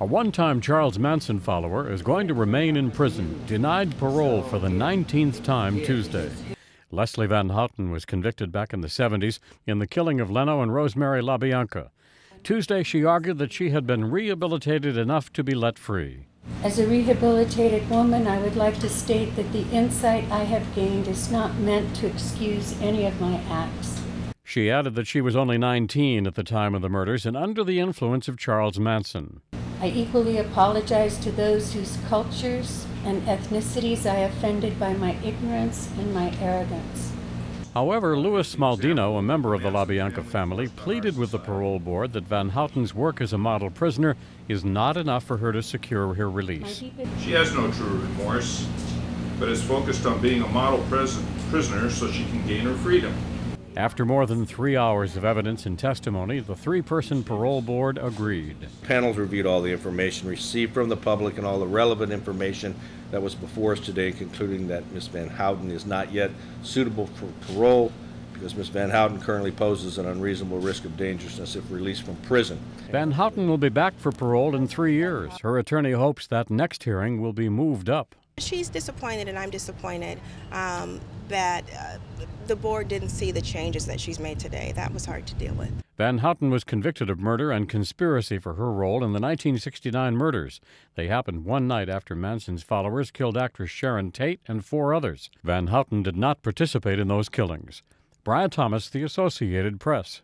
A one time Charles Manson follower is going to remain in prison, denied parole for the 19th time Tuesday. Leslie Van Houten was convicted back in the 70s in the killing of Leno and Rosemary LaBianca. Tuesday, she argued that she had been rehabilitated enough to be let free. As a rehabilitated woman, I would like to state that the insight I have gained is not meant to excuse any of my acts. She added that she was only 19 at the time of the murders and under the influence of Charles Manson. I equally apologize to those whose cultures and ethnicities I offended by my ignorance and my arrogance. However, Louis Smaldino, a member of the LaBianca family, pleaded with the parole board that Van Houten's work as a model prisoner is not enough for her to secure her release. She has no true remorse, but is focused on being a model prisoner so she can gain her freedom. After more than three hours of evidence and testimony, the three person parole board agreed. Panels reviewed all the information received from the public and all the relevant information that was before us today, concluding that Ms. Van Houten is not yet suitable for parole because Ms. Van Houten currently poses an unreasonable risk of dangerousness if released from prison. Van Houten will be back for parole in three years. Her attorney hopes that next hearing will be moved up. She's disappointed, and I'm disappointed um, that uh, the board didn't see the changes that she's made today. That was hard to deal with. Van Houten was convicted of murder and conspiracy for her role in the 1969 murders. They happened one night after Manson's followers killed actress Sharon Tate and four others. Van Houten did not participate in those killings. Brian Thomas, The Associated Press.